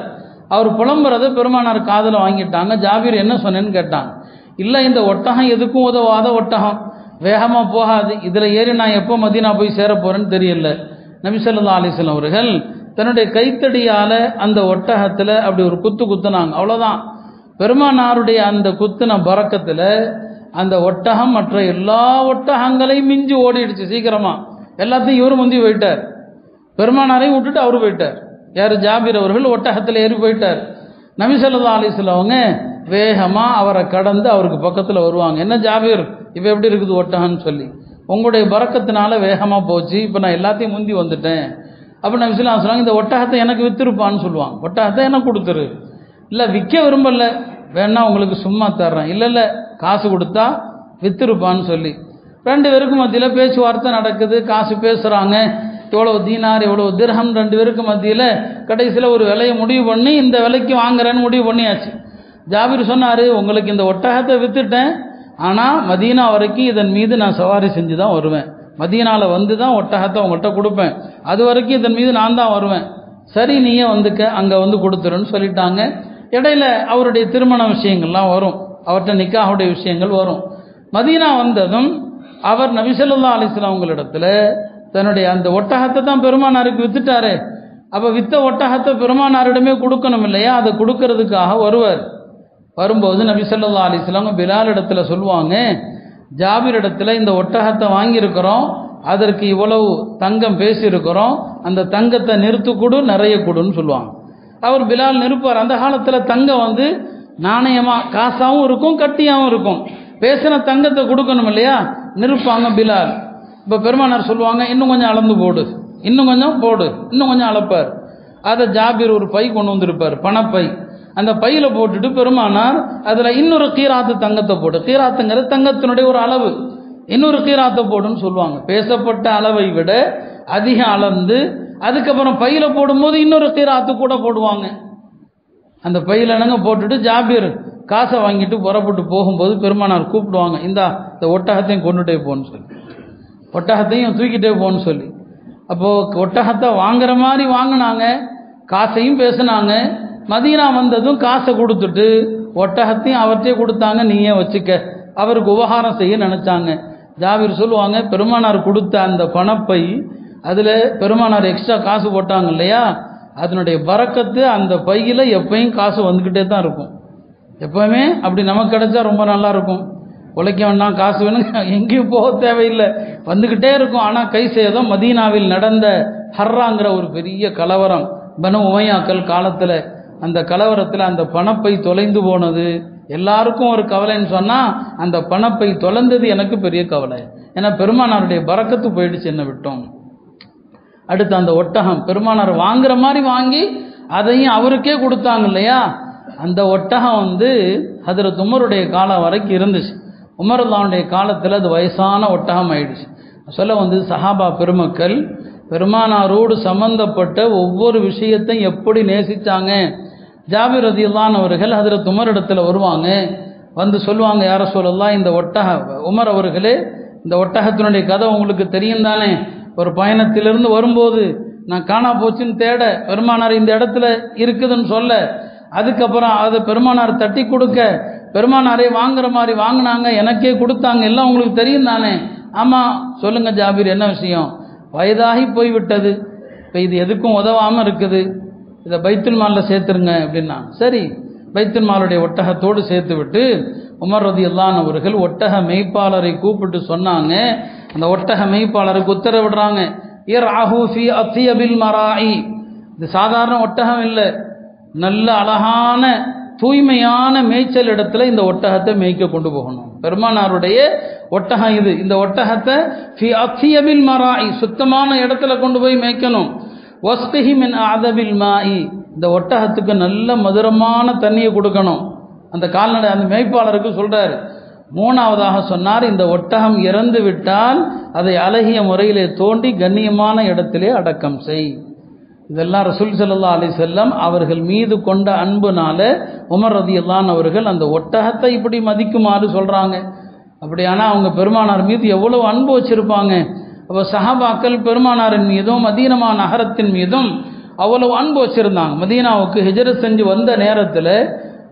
அவர் புலம்புறத பெருமானார் காதில் வாங்கிட்டாங்க. ஜாபீர் என்ன சொன்னேன்னு கேட்டாங்க இல்லை இந்த ஒட்டகம் எதுக்கும் உதவாத ஒட்டகம். வேகமாக போகாது. இதில் ஏறி நான் எப்போ மதினா போய் சேர போகிறேன்னு தெரியல நபிசல்லா அலிஸ்லாம் அவர்கள் தன்னுடைய கைத்தடியால் அந்த ஒட்டகத்தில் அப்படி ஒரு குத்து குத்துனாங்க. அவ்வளோதான் பெருமானாருடைய அந்த குத்துன பறக்கத்தில் அந்த ஒட்டகம் மற்ற எல்லா ஒட்டகங்களையும் மிஞ்சி ஓடிடுச்சு சீக்கிரமாக எல்லாத்தையும் இவரும் முந்தி போயிட்டார். பெருமானாரையும் விட்டுட்டு அவரு போயிட்டார். யார்? ஜாபீர் அவர்கள் ஒட்டகத்தில் ஏறி போயிட்டார். நபிசல்லா அலிஸ்லாம் அவங்க வேகமாக அவரை கடந்து அவருக்கு பக்கத்தில் வருவாங்க. என்ன ஜாபீர்? இப்போ எப்படி இருக்குது ஒட்டகம்னு சொல்லி. உங்களுடைய பறக்கத்தினால வேகமாக போச்சு. இப்போ நான் எல்லாத்தையும் முந்தி வந்துட்டேன். அப்போ நான் விசிலாம் சொல்லுவாங்க இந்த ஒட்டகத்தை எனக்கு விற்றுருப்பான்னு சொல்லுவாங்க. ஒட்டகத்தை எனக்கு கொடுத்துரு? இல்லை விற்க விரும்பல. வேணா உங்களுக்கு சும்மா தர்றேன். இல்லை இல்லை காசு கொடுத்தா விற்றுருப்பான்னு சொல்லி. ரெண்டு பேருக்கும் மத்தியில் பேச்சுவார்த்தை நடக்குது. காசு பேசுகிறாங்க எவ்வளோ தீனார் எவ்வளோ திரகம் ரெண்டு பேருக்கு மத்தியில் கடைசியில் ஒரு விலையை முடிவு பண்ணி இந்த விலைக்கு வாங்குறேன்னு முடிவு பண்ணியாச்சு. ஜாபீர் சொன்னார் உங்களுக்கு இந்த ஒட்டகத்தை விற்றுட்டேன் ஆனால் மதீனா வரைக்கும் இதன் மீது நான் சவாரி செஞ்சு தான் வருவேன். மதீனாவில் வந்து தான் ஒட்டகத்தை உங்கள்கிட்ட கொடுப்பேன். அது வரைக்கும் இதன் மீது நான் தான் வருவேன். சரி நீயே வந்துக்க அங்கே வந்து கொடுத்துருன்னு சொல்லிட்டாங்க. இடையில அவருடைய திருமண விஷயங்கள்லாம் வரும். அவர்கிட்ட நிக்காவுடைய விஷயங்கள் வரும். மதீனா வந்ததும் அவர் நபிசல்லா அலிஸ்லாம் உங்களிடத்துல தன்னுடைய அந்த ஒட்டகத்தை தான் பெருமானாருக்கு வித்துட்டாரு. அப்போ வித்த ஒட்டகத்தை பெருமானாரிடமே கொடுக்கணும் இல்லையா? அதை கொடுக்கறதுக்காக வருவார். வரும்போது நபி சொல்லா அலிஸ்லாம் பிலால் இடத்துல சொல்லுவாங்க ஜாபிர் இடத்துல இந்த ஒட்டகத்தை வாங்கியிருக்கிறோம் அதற்கு இவ்வளவு தங்கம் பேசியிருக்கிறோம் அந்த தங்கத்தை நிறுத்து கொடு நிறைய கொடுன்னு சொல்லுவாங்க. அவர் பிலால் நிறுப்பார் அந்த காலத்தில் தங்கம் வந்து நாணயமாக காசாகவும் இருக்கும் கட்டியாகவும் இருக்கும். பேசின தங்கத்தை கொடுக்கணும் இல்லையா? நிறுப்பாங்க பிலால். இப்போ பெருமானார் சொல்லுவாங்க இன்னும் கொஞ்சம் அளந்து போடு. இன்னும் கொஞ்சம் போடு. இன்னும் கொஞ்சம் அளப்பார். அதை ஜாபீர் ஒரு பை கொண்டு வந்திருப்பார் பணப்பை. அந்த பையில் போட்டுட்டு பெருமானார் அதில் இன்னொரு கீராத்து தங்கத்தை போடு. கீராத்துங்கிறது தங்கத்தினுடைய ஒரு அளவு. இன்னொரு கீராத்தை போடுன்னு சொல்லுவாங்க. பேசப்பட்ட அளவை விட அதிகம் அளந்து அதுக்கப்புறம் பையில் போடும்போது இன்னொரு கீராத்து கூட போடுவாங்க. அந்த பையில் என்னங்க போட்டுட்டு ஜாபீர் காசை வாங்கிட்டு புறப்பட்டு போகும்போது பெருமானார் கூப்பிடுவாங்க. இந்தா இந்த ஒட்டகத்தையும் கொண்டுட்டே போன்னு சொல்லி. ஒட்டகத்தையும் தூக்கிட்டே போன்னு சொல்லி. அப்போது ஒட்டகத்தை வாங்குற மாதிரி வாங்கினாங்க. காசையும் பேசினாங்க. மதீனா வந்ததும் காசை கொடுத்துட்டு ஒட்டகத்தையும் அவர்கிட்டே கொடுத்தாங்க நீயே வச்சுக்க. அவருக்கு உபகாரம் செய்ய நினச்சாங்க. ஜாவிர் சொல்லுவாங்க பெருமானார் கொடுத்த அந்த பணப்பை அதில் பெருமானார் எக்ஸ்ட்ரா காசு போட்டாங்க இல்லையா? அதனுடைய பறக்கத்து அந்த பையில் எப்பயும் காசு வந்துக்கிட்டே தான் இருக்கும். எப்பவுமே அப்படி நமக்கு கிடைச்சா ரொம்ப நல்லா இருக்கும். உழைக்க வேண்டாம் காசு வேணும். எங்கேயும் போக தேவையில்லை. வந்துக்கிட்டே இருக்கும். ஆனால் கை சேதம் மதீனாவில் நடந்த ஹர்ராங்கிற ஒரு பெரிய கலவரம் பனு உமையாக்கள் காலத்தில் அந்த கலவரத்தில் அந்த பணப்பை தொலைந்து போனது. எல்லாருக்கும் ஒரு கவலைன்னு சொன்னால் அந்த பணப்பை தொலைந்தது எனக்கு பெரிய கவலை. ஏன்னா பெருமானாருடைய பறக்கத்து போயிடுச்சு என்ன விட்டோம். அடுத்து அந்த ஒட்டகம் பெருமானார் வாங்குற மாதிரி வாங்கி அதையும் அவருக்கே கொடுத்தாங்க இல்லையா? அந்த ஒட்டகம் வந்து ஹதரத் உமருடைய காலம் வரைக்கும் இருந்துச்சு. உமருல்லாவுடைய காலத்தில் அது வயசான ஒட்டகம் ஆயிடுச்சு. சொல்ல வந்து சஹாபா பெருமக்கள் பெருமானாரோடு சம்பந்தப்பட்ட ஒவ்வொரு விஷயத்தையும் எப்படி நேசித்தாங்க ஜாபிர் ரதியுல்லான் அவர்கள் ஹதரத் உமர் இடத்துல வருவாங்க. வந்து சொல்லுவாங்க யார சொல்லலாம் இந்த ஒட்டக உமர் அவர்களே இந்த ஒட்டகத்தினுடைய கதை உங்களுக்கு தெரியும் தானே? ஒரு பயணத்திலிருந்து வரும்போது நான் காணா போச்சுன்னு தேட பெருமானார் இந்த இடத்துல இருக்குதுன்னு சொல்ல. அதுக்கப்புறம் அதை பெருமானார் தட்டி கொடுக்க பெருமானாரே வாங்குற மாதிரி வாங்கினாங்க எனக்கே கொடுத்தாங்க எல்லாம் உங்களுக்கு தெரியும் தானே? ஆமாம் சொல்லுங்கள் ஜாபீர் என்ன விஷயம்? வயதாகி போய்விட்டது. இப்போ இது எதுக்கும் உதவாமல் இருக்குது. இதை பைத்துல் மாலில் சேர்த்துருங்க அப்படின்னா சரி பைத்துல் மாலுடைய ஒட்டகத்தோடு சேர்த்து விட்டு உமர் ரதி அவர்கள் ஒட்டக மெய்ப்பாளரை கூப்பிட்டு சொன்னாங்க. அந்த ஒட்டக மெய்ப்பாளருக்கு உத்தரவிடுறாங்க இர் அஹூஃபி அத்தியபில் மராயி இது சாதாரண ஒட்டகம் இல்லை. நல்ல அழகான தூய்மையான மேய்ச்சல் இடத்துல இந்த ஒட்டகத்தை மேய்க்க கொண்டு போகணும். பெருமானாருடைய ஒட்டகம் இது. இந்த ஒட்டகத்தை ஃபி மராயி சுத்தமான இடத்துல கொண்டு போய் மேய்க்கணும். வஸ்திஹி மின் அதபில் மாயி இந்த ஒட்டகத்துக்கு நல்ல மதுரமான தண்ணியை கொடுக்கணும். அந்த கால்நடை அந்த மேய்ப்பாளருக்கு சொல்கிறார் மூணாவதாக சொன்னார் இந்த ஒட்டகம் இறந்து விட்டால் அதை அழகிய முறையிலே தோண்டி கண்ணியமான இடத்திலே அடக்கம் செய். இதெல்லாம் ரசூல் சல்லா அலி செல்லம் அவர்கள் மீது கொண்ட அன்புனால உமர் ரதியல்லான் அவர்கள் அந்த ஒட்டகத்தை இப்படி மதிக்குமாறு சொல்கிறாங்க அப்படியானா அவங்க பெருமானார் மீது எவ்வளவு அன்பு வச்சிருப்பாங்க. அப்போ சஹாபாக்கள் பெருமானாரின் மீதும் மதீனமா நகரத்தின் மீதும் அவ்வளவு அன்பு வச்சிருந்தாங்க. மதீனாவுக்கு ஹிஜரத் செஞ்சு வந்த நேரத்தில்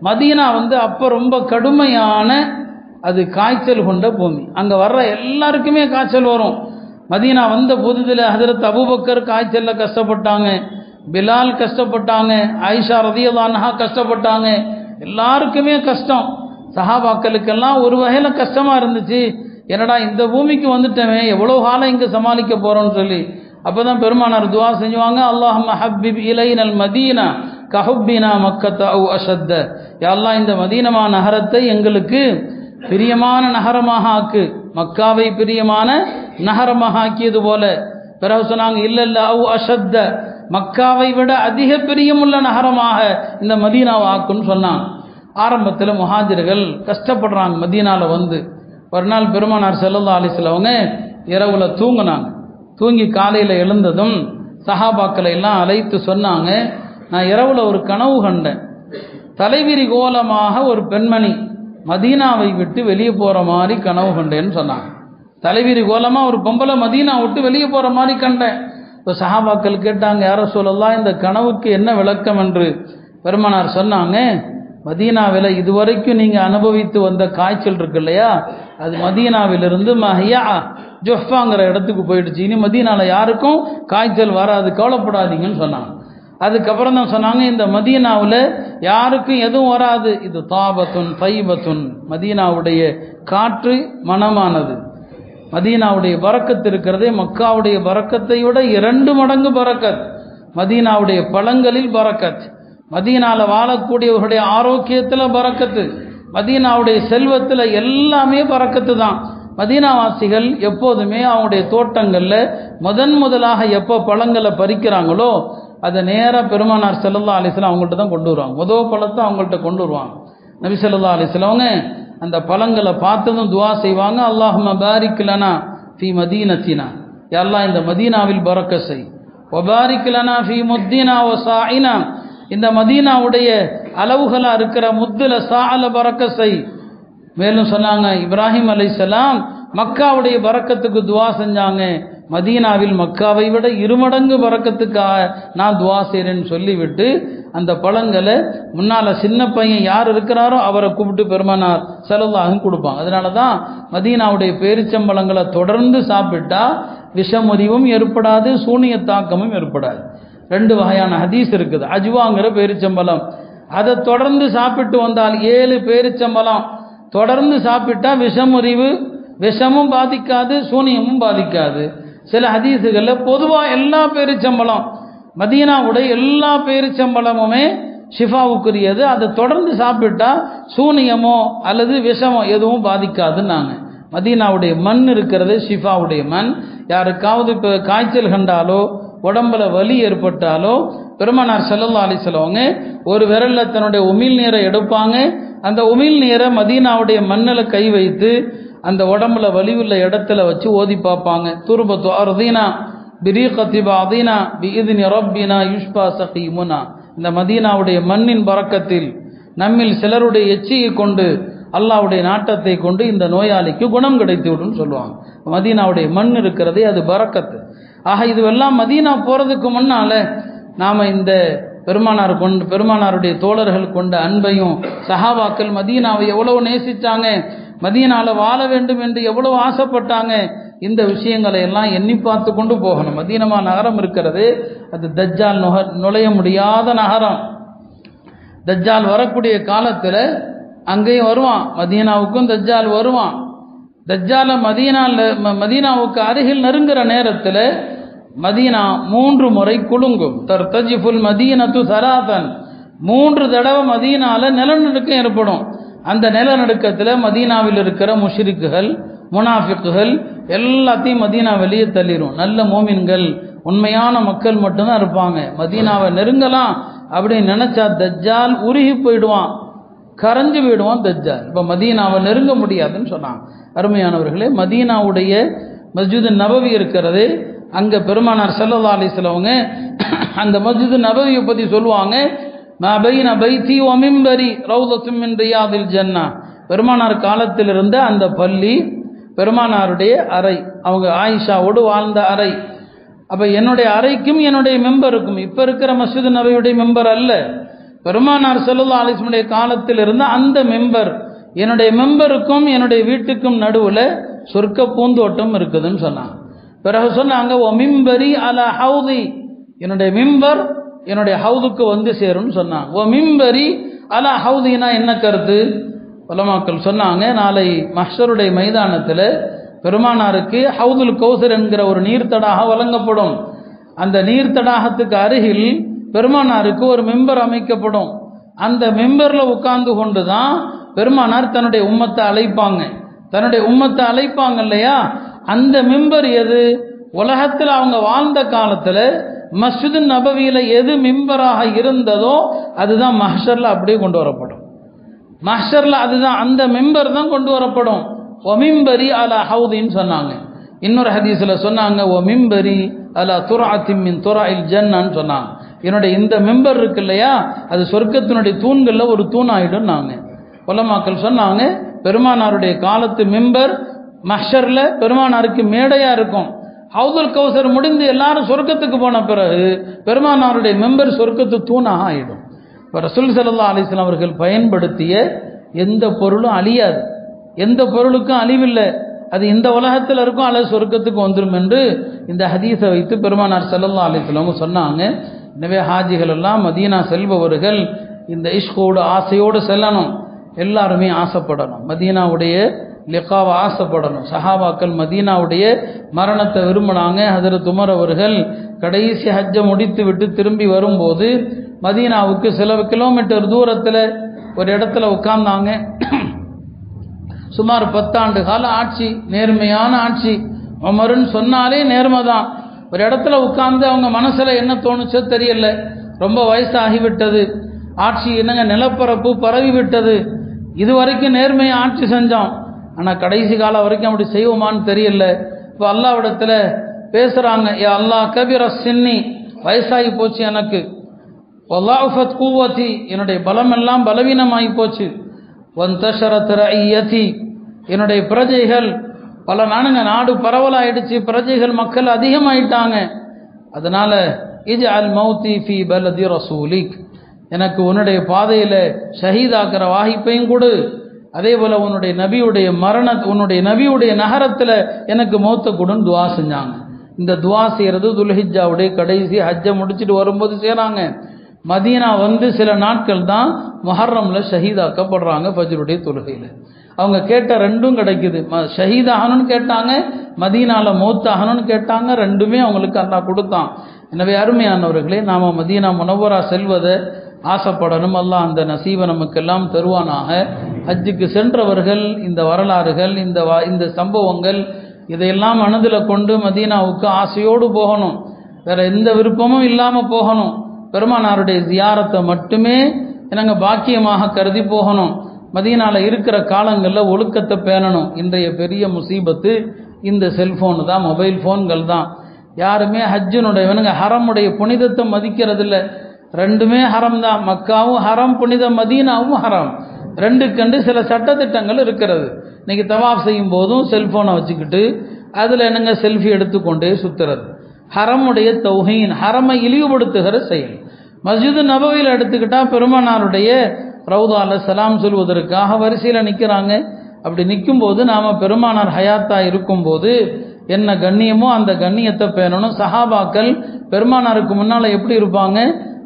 மதீனா வந்து அப்போ ரொம்ப கடுமையான அது காய்ச்சல் கொண்ட பூமி. அங்கே வர்ற எல்லாருக்குமே காய்ச்சல் வரும். மதீனா வந்த புதுதில் ஹதரத் அபுபக்கர் காய்ச்சலில் கஷ்டப்பட்டாங்க பிலால் கஷ்டப்பட்டாங்க ஆயிஷா ரதியதானஹா கஷ்டப்பட்டாங்க. எல்லாருக்குமே கஷ்டம். சஹாபாக்களுக்கெல்லாம் ஒரு வகையில் கஷ்டமாக இருந்துச்சு. என்னடா இந்த பூமிக்கு வந்துட்டவன் எவ்வளோ காலம் இங்கே சமாளிக்க போகிறோன்னு சொல்லி. அப்போ தான் பெருமானார் துவா செஞ்சுவாங்க அல்லாஹ் மஹபிப் இலைனல் மதீனா கஹுப்பினா மக்கத்த ஓ அசத்த யாரெல்லாம் இந்த மதீனமா நகரத்தை எங்களுக்கு பிரியமான நகரமாக ஆக்கு. மக்காவை பிரியமான நகரமாக ஆக்கியது போல. பிறகு சொன்னாங்க இல்லை இல்லை அவு அசத்த மக்காவை விட அதிக பிரியமுள்ள நகரமாக இந்த மதீனாவை ஆக்குன்னு சொன்னான். ஆரம்பத்தில் முஹாஜிர்கள் கஷ்டப்படுறாங்க மதீனாவில் வந்து. ஒரு நாள் பெருமானார் செல்லல்லா அலிஸ்லவங்க இரவுல தூங்கினாங்க. தூங்கி காலையில் எழுந்ததும் சஹாபாக்களை எல்லாம் அழைத்து சொன்னாங்க நான் இரவுல ஒரு கனவு கண்டேன். தலைவிரி கோலமாக ஒரு பெண்மணி மதீனாவை விட்டு வெளியே போகிற மாதிரி கனவு கண்டேன்னு சொன்னாங்க. தலைவிரி கோலமாக ஒரு பொம்பளை மதீனா விட்டு வெளியே போகிற மாதிரி கண்டேன். இப்போ சஹாபாக்கள் கேட்டாங்க யார சொல்லலாம் இந்த கனவுக்கு என்ன விளக்கம்? என்று பெருமானார் சொன்னாங்க மதீனாவில் இதுவரைக்கும் நீங்கள் அனுபவித்து வந்த காய்ச்சல் இருக்கு இல்லையா? அது மதீனாவிலிருந்து மஹியா ஜொஃபாங்கிற இடத்துக்கு போயிடுச்சு. இனி மதீனாவில் யாருக்கும் காய்ச்சல் வராது கவலைப்படாதீங்கன்னு சொன்னாங்க. அதுக்கப்புறம் தான் சொன்னாங்க இந்த மதீனாவில் யாருக்கும் எதுவும் வராது. இது தாபத்துன் தைபத்துன். மதீனாவுடைய காற்று மனமானது. மதீனாவுடைய பறக்கத்து இருக்கிறதே மக்காவுடைய பறக்கத்தை விட இரண்டு மடங்கு பறக்கத். மதீனாவுடைய பழங்களில் பறக்கத். மதீனாவில் வாழக்கூடியவர்களுடைய ஆரோக்கியத்தில் பறக்கத்து. மதீனாவுடைய செல்வத்தில் எல்லாமே பறக்கத்து தான் மதீனாவாசிகள் எப்போதுமே அவங்களுடைய தோட்டங்களில் முதன் முதலாக எப்போ பழங்களை பறிக்கிறாங்களோ அதை நேராக பெருமானார் செல்லல்லா அலிஸ்லாம் அவங்கள்ட்ட தான் கொண்டு வருவாங்க. முதல் பழத்தை அவங்கள்ட்ட கொண்டு வருவாங்க. நபி செல்லல்லா அலிஸ்லவங்க அந்த பழங்களை பார்த்ததும் துவா செய்வாங்க. அல்லாஹும பாரிக்லனா ஃபி மதீனத்தினா. எல்லாம் இந்த மதீனாவில் பறக்க செய். ஒபாரிக்லனா ஃபி முத்தீனா ஒ சாயினா இந்த மதீனாவுடைய அளவுகளாக இருக்கிற முத்துல சால பறக்கசை மேலும் சொன்னாங்க இப்ராஹிம் அலைசலாம் மக்காவுடைய பறக்கத்துக்கு துவா செஞ்சாங்க. மதீனாவில் மக்காவை விட இருமடங்கு பறக்கத்துக்காக நான் துவா செய்கிறேன்னு சொல்லிவிட்டு அந்த பழங்களை முன்னால் சின்ன பையன் யார் இருக்கிறாரோ அவரை கூப்பிட்டு பெருமானார் செலவாகும் கொடுப்பாங்க. அதனால தான் மதீனாவுடைய பேரிச்சம்பழங்களை தொடர்ந்து சாப்பிட்டா விஷமுறிவும் ஏற்படாது சூனிய தாக்கமும் ஏற்படாது. ரெண்டு வகையான ஹதீஸ் இருக்குது. அஜ்வாங்கிற பேரிச்சம்பழம் அதை தொடர்ந்து சாப்பிட்டு வந்தால் ஏழு பேரிச்சம்பழம் தொடர்ந்து சாப்பிட்டா விஷமுறிவு. விஷமும் பாதிக்காது சூனியமும் பாதிக்காது. சில ஹதீஸுகளில் பொதுவாக எல்லா பேரிச்சம்பழம் மதீனாவுடைய எல்லா பேரிச்சம்பழமுமே ஷிஃபாவுக்குரியது. அதை தொடர்ந்து சாப்பிட்டா சூனியமோ அல்லது விஷமோ எதுவும் பாதிக்காதுன்னாங்க. மதீனாவுடைய மண் இருக்கிறது ஷிஃபாவுடைய மண். யாருக்காவது இப்போ காய்ச்சல் கண்டாலோ உடம்புல வலி ஏற்பட்டாலோ பெருமானார் செல்லல்லா அலிசலவங்க ஒரு விரல்ல தன்னுடைய உமிழ் நீரை எடுப்பாங்க. அந்த உமிழ் நீரை மதீனாவுடைய மண்ணில் கை வைத்து அந்த உடம்புல வலி உள்ள இடத்துல வச்சு ஓதி பார்ப்பாங்க. துருபத்து அர்தீனா பிரீகத்தி அதீனா பிஇதின் ரப்பினா யுஷ்பா சகீமுனா. இந்த மதீனாவுடைய மண்ணின் பறக்கத்தில் நம்மில் சிலருடைய எச்சியை கொண்டு அல்லாவுடைய நாட்டத்தை கொண்டு இந்த நோயாளிக்கு குணம் கிடைத்து விடும் சொல்லுவாங்க. மதீனாவுடைய மண் இருக்கிறதே அது பறக்கத்து. ஆக இதுவெல்லாம் மதீனா போறதுக்கு முன்னால நாம இந்த பெருமானார் கொண்டு பெருமானாருடைய தோழர்கள் கொண்ட அன்பையும் சஹாபாக்கள் மதீனாவை எவ்வளவு நேசிச்சாங்க மதீனால வாழ வேண்டும் என்று எவ்வளவு ஆசைப்பட்டாங்க இந்த விஷயங்களை எல்லாம் எண்ணி பார்த்து கொண்டு போகணும். மதீனமா நகரம் இருக்கிறது அது தஜ்ஜால் நுக நுழைய முடியாத நகரம். தஜ்ஜால் வரக்கூடிய காலத்தில் அங்கேயும் வருவான் மதீனாவுக்கும் தஜ்ஜால் வருவான். தஜ்ஜால மதீனால மதீனாவுக்கு அருகில் நெருங்குற நேரத்தில் மதீனா மூன்று முறை குலுங்கும். தர்தஜிஃபுல் மதீனத்து சராதன். மூன்று தடவை மதீனால நிலநடுக்கம் ஏற்படும். அந்த நிலநடுக்கத்தில் மதீனாவில் இருக்கிற முஷிரிக்குகள் முனாஃபிக்குகள் எல்லாத்தையும் மதீனா வெளியே தள்ளிடும் நல்ல மோமின்கள் உண்மையான மக்கள் மட்டும்தான் இருப்பாங்க. மதீனாவை நெருங்கலாம் அப்படின்னு நினைச்சா தஜ்ஜால் உருகி போயிடுவான். கரைஞ்சு போயிடுவான் தஜ்ஜால். இப்போ மதீனாவை நெருங்க முடியாதுன்னு சொன்னாங்க. அருமையானவர்களே மதீனாவுடைய மஸ்ஜிது நபவி இருக்கிறது. அங்கே பெருமானார் சல்லல்லா அலிஸ்லவங்க அந்த மஸ்ஜிது நபவியை பற்றி சொல்லுவாங்க மபைன பைத்தி ஒமிம்பரி ரவுதத்தும் ரியாதில் ஜன்னா. பெருமானார் காலத்தில் இருந்த அந்த பள்ளி பெருமானாருடைய அறை அவங்க ஆயிஷாவோடு வாழ்ந்த அறை. அப்போ என்னுடைய அறைக்கும் என்னுடைய மெம்பருக்கும் இப்போ இருக்கிற மஸ்ஜிது நபையுடைய மெம்பர் அல்ல. பெருமானார் செல்லல்லா அலிஸ்மனுடைய காலத்தில் இருந்த அந்த மெம்பர் என்னுடைய மெம்பருக்கும் என்னுடைய வீட்டுக்கும் நடுவில் சொர்க்க பூந்தோட்டம் இருக்குதுன்னு சொன்னாங்க. பிறகு சொன்னாங்க ஓ மிம்பரி அல ஹவுதி. என்னுடைய மிம்பர் என்னுடைய ஹவுதுக்கு வந்து சேரும்னு சொன்னாங்க ஓ மிம்பரி அல ஹவுதினா என்ன கருத்து? பலமாக்கள் சொன்னாங்க நாளை மஹருடைய மைதானத்தில் பெருமானாருக்கு ஹவுதுல் கௌசர் என்கிற ஒரு நீர்த்தடாக வழங்கப்படும். அந்த நீர்த்தடாகத்துக்கு அருகில் பெருமானாருக்கு ஒரு மெம்பர் அமைக்கப்படும். அந்த மெம்பரில் உட்கார்ந்து கொண்டு தான் பெருமானார் தன்னுடைய உம்மத்தை அழைப்பாங்க. தன்னுடைய உம்மத்தை அழைப்பாங்க இல்லையா? அந்த மெம்பர் எது? உலகத்தில் அவங்க வாழ்ந்த காலத்தில் மஸ்ஜிது நபவியில் எது மெம்பராக இருந்ததோ அதுதான் மஹ்ஷரில் அப்படியே கொண்டு வரப்படும். மஹ்ஷரில் அதுதான் அந்த மெம்பர் தான் கொண்டு வரப்படும். ஒமிம்பரி அலா ஹவுதின்னு சொன்னாங்க. இன்னொரு ஹதீஸில் சொன்னாங்க ஒமிம்பரி அல துரா திம்மின் துரா இல் ஜன்னான்னு சொன்னாங்க. என்னுடைய இந்த மெம்பர் இருக்கு இல்லையா அது சொர்க்கத்தினுடைய தூண்களில் ஒரு தூண் ஆகிடும் நாங்கள் உலமாக்கள் சொன்னாங்க பெருமானாருடைய காலத்து மெம்பர் மஷரில் பெருமானாருக்கு மேடையாக இருக்கும். ஹவுதுல் கௌசர் முடிந்து எல்லாரும் சொர்க்கத்துக்கு போன பிறகு பெருமானாருடைய மெம்பர் சொர்க்கத்து தூணாக ஆயிடும். இப்போ ரசூல் சல்லா அலிஸ்லாம் அவர்கள் பயன்படுத்திய எந்த பொருளும் அழியாது. எந்த பொருளுக்கும் அழிவில்லை. அது இந்த உலகத்தில் இருக்கும் அல்லது சொர்க்கத்துக்கு வந்துடும் என்று இந்த ஹதீஸை வைத்து பெருமானார் சல்லல்லா அலிஸ்லவங்க சொன்னாங்க. எனவே ஹாஜிகள் எல்லாம் மதீனா செல்பவர்கள் இந்த இஷ்கோடு ஆசையோடு செல்லணும். எல்லாருமே ஆசைப்படணும். மதீனாவுடைய லிகாவை ஆசைப்படணும். சஹாபாக்கள் மதீனாவுடைய மரணத்தை விரும்பினாங்க. ஹதரத் உமர் அவர்கள் கடைசி ஹஜ்ஜை முடித்து விட்டு திரும்பி வரும்போது மதீனாவுக்கு சில கிலோமீட்டர் தூரத்தில் ஒரு இடத்துல உட்கார்ந்தாங்க. சுமார் பத்தாண்டு கால ஆட்சி நேர்மையான ஆட்சி. உமருன்னு சொன்னாலே நேர்மை தான் ஒரு இடத்துல உட்கார்ந்து அவங்க மனசில் என்ன தோணுச்சோ தெரியல. ரொம்ப வயசாகிவிட்டது. ஆட்சி என்னங்க நிலப்பரப்பு பரவி விட்டது இது வரைக்கும் நேர்மையை ஆட்சி செஞ்சோம். ஆனால் கடைசி காலம் வரைக்கும் அப்படி செய்வோமான்னு தெரியல. இப்போ அல்லாவிடத்தில் பேசுகிறாங்க ஏ அல்லாஹ் கபிர சின்னி வயசாகி போச்சு எனக்கு. ஒல்லாஃபத் கூவத்தி என்னுடைய பலமெல்லாம் பலவீனமாகி போச்சு. வந்தஷரத் ரஐயதி என்னுடைய பிரஜைகள் பல நாடுங்க நாடு பரவலாயிடுச்சு. பிரஜைகள் மக்கள் அதிகமாயிட்டாங்க. அதனால இஜ் அல் மௌத்தி ஃபி பலதி ரசூலிக். எனக்கு உன்னுடைய பாதையில் ஷஹீதாக்கிற வாய்ப்பையும் கொடு. அதே போல உன்னுடைய நபியுடைய மரண உன்னுடைய நபியுடைய நகரத்தில் எனக்கு மௌத்த கொடுன்னு துவா செஞ்சாங்க. இந்த துவா செய்கிறது துல்ஹிஜாவுடைய கடைசி ஹஜ்ஜை முடிச்சுட்டு வரும்போது செய்கிறாங்க மதீனா வந்து சில நாட்கள் தான் முஹர்ரம்ல ஷஹீதாக்கப்படுறாங்க ஃபஜ்ருடைய தொழுகையில். அவங்க கேட்ட ரெண்டும் கிடைக்குது. ம ஷஹீத் கேட்டாங்க மதீனால மௌத்தாகணும்னு கேட்டாங்க ரெண்டுமே அவங்களுக்கு அண்ணா கொடுத்தான். எனவே அருமையானவர்களே நாம் மதீனா முனவரா செல்வதை ஆசைப்படணும். அல்லாஹ் அந்த நசீவை நமக்கெல்லாம் தருவானாக. ஹஜ்ஜுக்கு சென்றவர்கள் இந்த வரலாறுகள் இந்த இந்த சம்பவங்கள் இதையெல்லாம் மனதில் கொண்டு மதீனாவுக்கு ஆசையோடு போகணும். வேற எந்த விருப்பமும் இல்லாமல் போகணும். பெருமானாருடைய ஜியாரத்தை மட்டுமே என்னங்க பாக்கியமாக கருதி போகணும். மதீனாவில் இருக்கிற காலங்களில் ஒழுக்கத்தை பேணணும். இன்றைய பெரிய முசீபத்து இந்த செல்போன் தான் மொபைல் ஃபோன்கள் தான். யாருமே ஹஜ்ஜினுடையவனுங்க ஹரமுடைய புனிதத்தை மதிக்கிறதில்ல. ரெண்டுமே ஹரம் தான் மக்காவும் ஹரம் புனித மதீனாவும் ஹரம். ரெண்டு கண்டு சில சட்டத்திட்டங்கள் இருக்கிறது. இன்றைக்கி தவாஃப் செய்யும் போதும் செல்போனை வச்சுக்கிட்டு அதில் என்னங்க செல்ஃபி எடுத்துக்கொண்டே சுத்துறது. ஹரமுடைய தௌஹீன் ஹரமை இழிவுபடுத்துகிற செயல். மஸ்ஜிது நபவியில் எடுத்துக்கிட்டா பெருமானாருடைய ரவுதால சலாம் சொல்வதற்காக வரிசையில் நிற்கிறாங்க அப்படி நிற்கும்போது நாம் பெருமானார் ஹயாத்தா இருக்கும்போது என்ன கண்ணியமோ அந்த கண்ணியத்தை பேணணும். சஹாபாக்கள் பெருமானாருக்கு முன்னால் எப்படி இருப்பாங்க?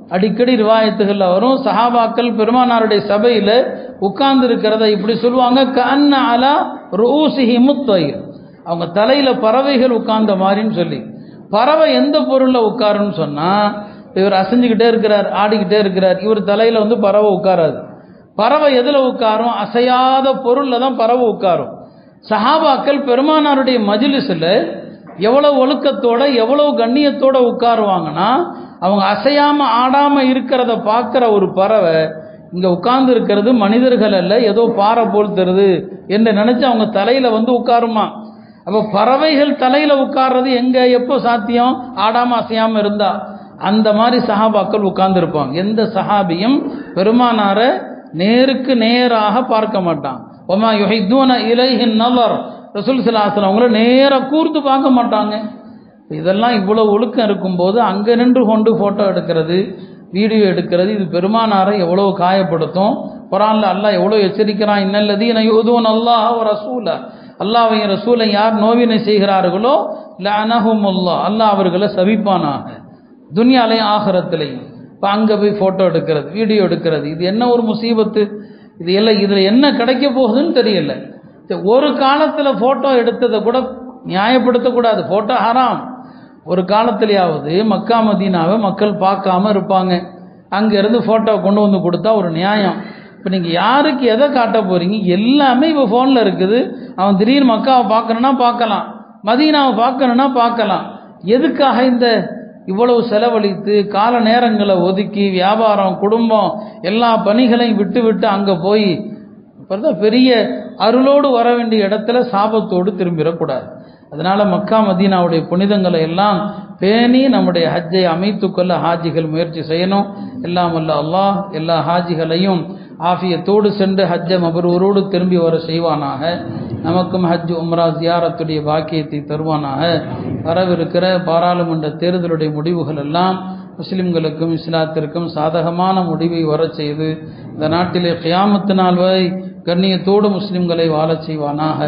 அடிக்கடி ரிவாயத்துகளில் வரும். சஹாபாக்கள் பெருமானாருடைய சபையில் உட்கார்ந்து இருக்கிறத இப்படி சொல்லுவாங்க. கண்ண அலா ரூசிஹி முத்தயிர். அவங்க தலையில் பறவைகள் உட்கார்ந்த மாதிரின்னு சொல்லி. பறவை எந்த பொருளில் உட்காருன்னு சொன்னால் இவர் அசைஞ்சுக்கிட்டே இருக்கிறார் ஆடிக்கிட்டே இருக்கிறார். இவர் தலையில் வந்து பறவை உட்காராது. பறவை எதில் உட்காரும்? அசையாத பொருளில் தான் பறவை உட்காரும். சஹாபாக்கள் பெருமானாருடைய மஜிலிஸில் எவ்வளவு ஒழுக்கத்தோட எவ்வளவு கண்ணியத்தோட உட்காருவாங்கன்னா அவங்க அசையாம ஆடாம இருக்கிறத பார்க்குற ஒரு பறவை இங்க உட்கார்ந்து இருக்கிறது மனிதர்கள் அல்ல ஏதோ பாறை போல் தருது என்று நினைச்சு அவங்க தலையில வந்து உட்காருமா. அப்போ பறவைகள் தலையில உட்கார்றது எங்க எப்போ சாத்தியம்? ஆடாம அசையாம இருந்தா. அந்த மாதிரி சஹாபாக்கள் உட்கார்ந்துருப்பாங்க. எந்த சஹாபியும் பெருமானார நேருக்கு நேராக பார்க்க மாட்டான். ஒமா யுஹித்தூன இலைஹின் நலர் ரசூல் சிலாசன் அவங்கள நேராக கூர்ந்து பார்க்க மாட்டாங்க. இதெல்லாம் இவ்வளோ ஒழுக்கம் இருக்கும்போது அங்கே நின்று கொண்டு ஃபோட்டோ எடுக்கிறது வீடியோ எடுக்கிறது இது பெருமானாரை எவ்வளோ காயப்படுத்தும். குரான்ல அல்லாஹ் எவ்வளோ எச்சரிக்கிறான் இன்னல்லதீன யூதுவன் அல்லாஹ் ரசூல. அல்லாஹ்வையும் ரசூலை யார் நோவினை செய்கிறார்களோ இல்லை லஅனஹுமுல்லாஹ் அல்லாஹ் அவர்களை சபிப்பானாக. துனியாலையும் ஆகரத்திலையும். இப்போ அங்கே போய் ஃபோட்டோ எடுக்கிறது வீடியோ எடுக்கிறது. இது என்ன ஒரு முசீபத்து? இது எல்லாம் இதில் என்ன கிடைக்க போகுதுன்னு தெரியல. ஒரு காலத்தில் ஃபோட்டோ எடுத்ததை கூட நியாயப்படுத்தக்கூடாது. ஃபோட்டோ ஹராம் ஒரு காலத்திலேயாவது மக்கா மதீனாவை மக்கள் பார்க்காம இருப்பாங்க. அங்கேருந்து ஃபோட்டோ கொண்டு வந்து கொடுத்தா ஒரு நியாயம். இப்போ நீங்கள் யாருக்கு எதை காட்ட போகிறீங்க எல்லாமே இப்போ ஃபோனில் இருக்குது. அவன் திடீர்னு மக்காவை பார்க்கணுன்னா பார்க்கலாம். மதீனாவை பார்க்கணுன்னா பார்க்கலாம். எதுக்காக இந்த இவ்வளவு செலவழித்து கால நேரங்களை ஒதுக்கி வியாபாரம் குடும்பம் எல்லா பணிகளையும் விட்டு விட்டு அங்கே போய் இப்போதான் பெரிய அருளோடு வர வேண்டிய இடத்துல சாபத்தோடு திரும்பிடக்கூடாது. அதனால மக்கா மதீனாவுடைய புனிதங்களை எல்லாம் பேணி நம்முடைய ஹஜ்ஜை அமைத்து கொள்ள ஹாஜிகள் முயற்சி செய்யணும். எல்லாம் அல்ல அல்லாஹ் எல்லா ஹாஜிகளையும் ஆஃபியத்தோடு சென்று ஹஜ்ஜ மபரூரோடு திரும்பி வர செய்வானாக. நமக்கும் ஹஜ் உம்ரா ஜியாரத்துடைய பாக்கியத்தை தருவானாக. வரவிருக்கிற பாராளுமன்ற தேர்தலுடைய முடிவுகள் எல்லாம் முஸ்லிம்களுக்கும் இஸ்லாத்திற்கும் சாதகமான முடிவை வரச் செய்து இந்த நாட்டிலே கியாமத்து நாள் வரை கண்ணியத்தோடு முஸ்லிம்களை வாழச் செய்வானாக.